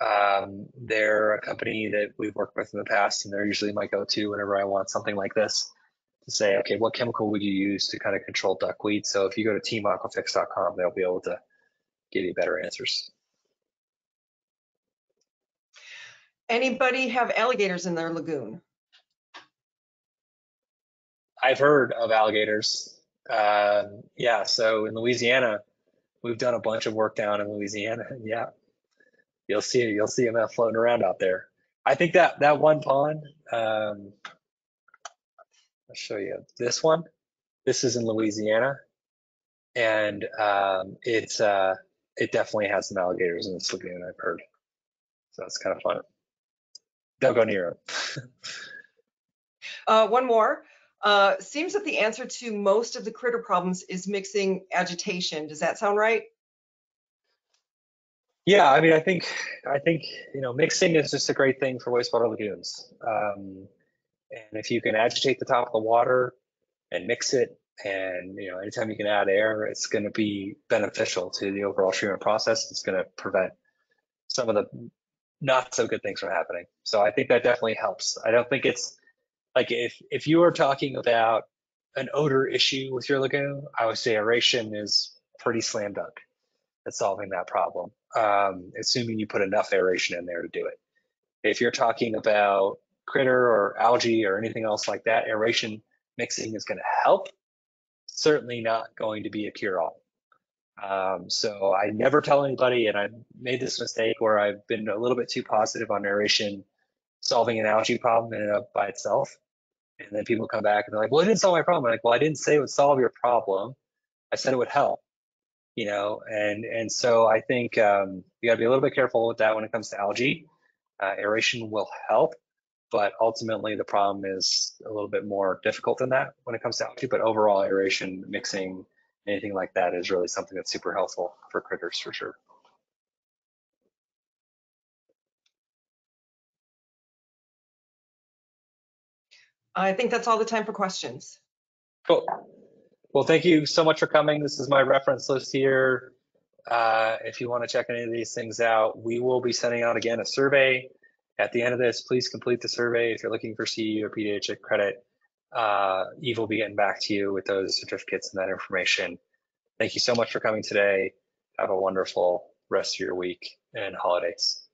Um, they're a company that we've worked with in the past, and they're usually my go-to whenever I want something like this to say, okay, what chemical would you use to kind of control duckweed? So if you go to teamaquafix.com, they'll be able to give you better answers. Anybody have alligators in their lagoon? I've heard of alligators. Um, yeah, so in Louisiana, we've done a bunch of work down in Louisiana. Yeah, you'll see you'll see them floating around out there. I think that that one pond, um, I'll show you this one. This is in Louisiana, and um, it's uh, it definitely has some alligators in this lagoon. I've heard, so it's kind of fun. Don't go near them. uh, one more. Uh, seems that the answer to most of the critter problems is mixing agitation. Does that sound right? Yeah, I mean, I think I think you know mixing is just a great thing for wastewater lagoons. Um, and if you can agitate the top of the water and mix it, and you know, anytime you can add air, it's going to be beneficial to the overall treatment process. It's going to prevent some of the not so good things from happening. So I think that definitely helps. I don't think it's like if if you are talking about an odor issue with your lagoon, I would say aeration is pretty slam dunk at solving that problem, um, assuming you put enough aeration in there to do it. If you're talking about critter or algae or anything else like that, aeration mixing is going to help. Certainly not going to be a cure-all. Um, so I never tell anybody, and I made this mistake where I've been a little bit too positive on aeration solving an algae problem in and of by itself. And then people come back and they're like, well, it didn't solve my problem. I'm like, well, I didn't say it would solve your problem. I said it would help, you know, and and so I think um, you got to be a little bit careful with that when it comes to algae. Uh, aeration will help, but ultimately the problem is a little bit more difficult than that when it comes to algae. But overall, aeration, mixing, anything like that is really something that's super helpful for critters for sure. I think that's all the time for questions. Cool. Well, thank you so much for coming. This is my reference list here. Uh, if you want to check any of these things out, we will be sending out again a survey. At the end of this, please complete the survey if you're looking for CE or PDHA credit. Uh, Eve will be getting back to you with those certificates and that information. Thank you so much for coming today. Have a wonderful rest of your week and holidays.